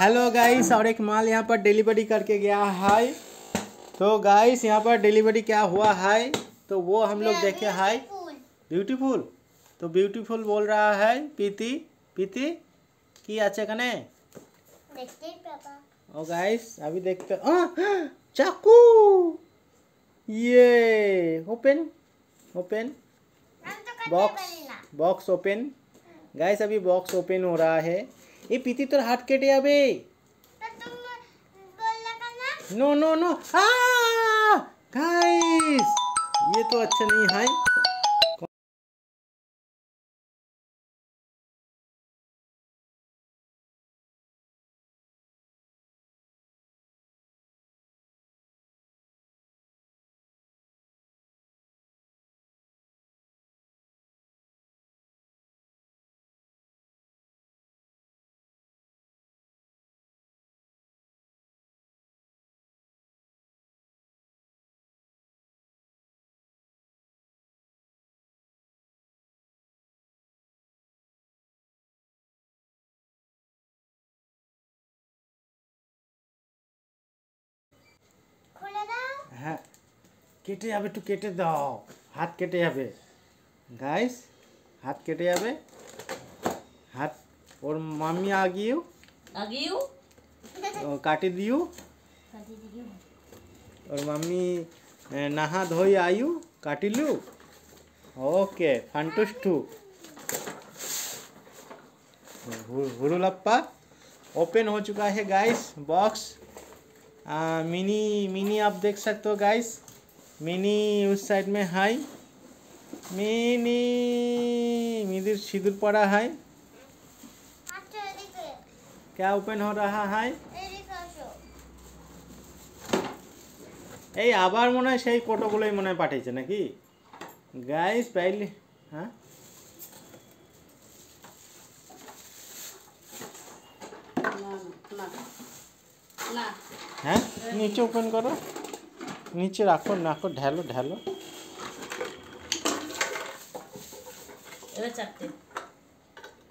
Hello guys और एक माल यहाँ पर डिलीवरी करके गया है। तो गाइस यहाँ पर डिलीवरी क्या हुआ है? तो वो हम लोग देखे है। ब्यूटीफुल तो ब्यूटीफुल बोल रहा है प्रीति। प्रीति की अच्छे कने ओ गाइस अभी देखते हाँ, हाँ, चाकू! ये open open box box open guys अभी बॉक्स ओपन हो रहा है। ये पीती তোর হাত কেটে যাবে नो नो नो गाइस ये तो अच्छा नहीं है কেটে যাবে একটু কেটে দাও হাত কেটে যাবে গাইস হাত কেটে যাবে হাত ওর মাম্মি আগিয়েও আগেও ও কাটি দিও और मम्मी ए, नहा धोई आयु काटिलू ओके फंटुष्टू हुरुलप्पा ओपन हो चुका है गाइस बॉक्स मिनी मिनी आप देख सकते हो गाइस मिनी उस साइड में है मिनी मिदिर सिंदूर पड़ा है क्या ओपन हो रहा है এই আবার মনে হয় সেই ফটোগুলোই মনে হয় পাঠিয়েছে নাকি গাইস পাইলে হ্যাঁ না না না হ্যাঁ নিচে ওপেন করো नीचे रखो नाको ढैलो ढैलो।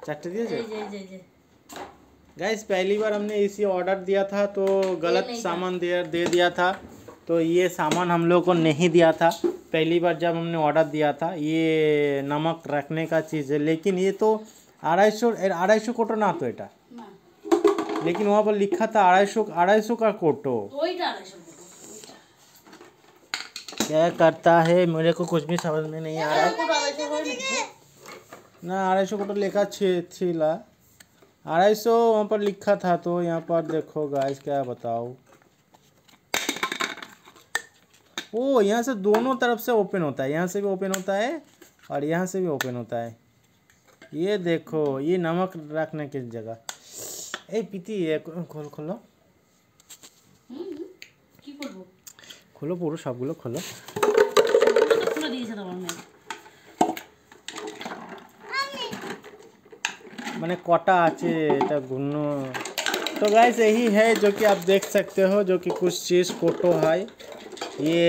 चट्टे दिए गाइस पहली बार हमने इसी ऑर्डर दिया था तो गलत सामान दे दे दिया था। तो ये सामान हम लोग को नहीं दिया था। पहली बार जब हमने ऑर्डर दिया था ये नमक रखने का चीज़ है। लेकिन ये तो अढ़ाई सौ अढ़ाई सौ कोटो ना तो एटा? लेकिन वहाँ पर लिखा था अढ़ाई सौ अढ़ाई सौ का कोटो। क्या करता है? मेरे को कुछ भी समझ में नहीं आ रहा ना अढ़ाई सौ को तो लिखा छिला। अढ़ाई सौ वहाँ पर लिखा था तो यहाँ पर देखो गाइस क्या बताओ। ओ, यहाँ से दोनों तरफ़ से ओपन होता है। यहाँ से भी ओपन होता है और यहाँ से भी ओपन होता है। ये देखो, ये नमक रखने की जगह। ए, पीती है, खोल, खोलो খোলো পুরো সবগুলো খোলো। খুলে দিয়েছে তোমার মেয়ে। मैंने कोटा आचे तो गुन्नो तो गैस यही है जो कि आप देख सकते हो जो कि कुछ चीज़ कोटो है ये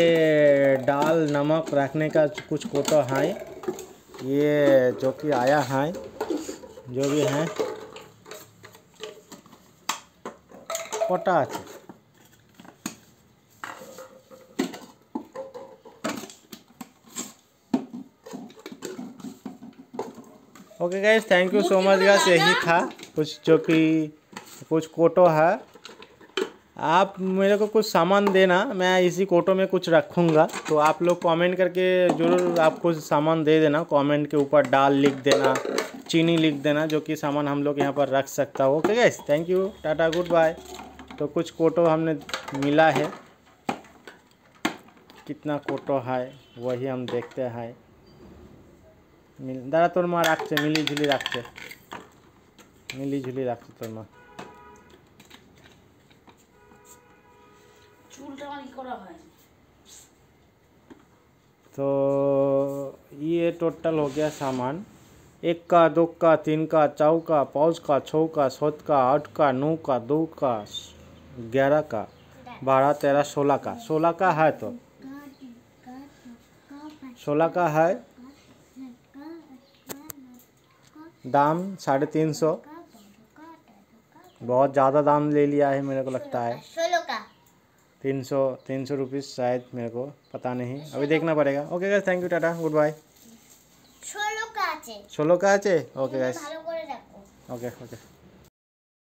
दाल नमक रखने का कुछ कोटो है ये जो कि आया है जो भी है कोटा आचे okay guys thank you so much guys यही था। कुछ जो कि कुछ कोटो है। आप मेरे को कुछ सामान देना मैं इसी कोटो में कुछ रखूँगा। तो आप लोग कमेंट करके ज़रूर आप कुछ सामान दे देना। कमेंट के ऊपर डाल लिख देना चीनी लिख देना जो कि सामान हम लोग यहाँ पर रख सकता हो। Okay guys thank you tata good bye तो कुछ कोटो हमने मिला है। कितना कोटो है वही हम देखते हैं। দাঁড়া তোর মা রাখছে মিলি ঝুলি রাখছে মিলি ঝুলি রাখছে তোর মা চুলটা আমার ই করা হয় तो ये टोटल हो गया सामान एक का दो का तीन का चौ का पाँच का छः का सात का आठ का नौ का दो का ग्यारह का बारह तेरह सोलह का सोलह का है तो सोलह का है दाम साढ़े तीन सौ बहुत ज़्यादा दाम ले लिया है मेरे को लगता है ষোলো কা तीन सौ तीन सौ रुपीज़ शायद मेरे को पता नहीं अभी देखना पड़ेगा okay guys thank you tata good bye ষোলো কা আছে ষোলো का আছে ओके गाइस ভালো করে দেখো ओके ओके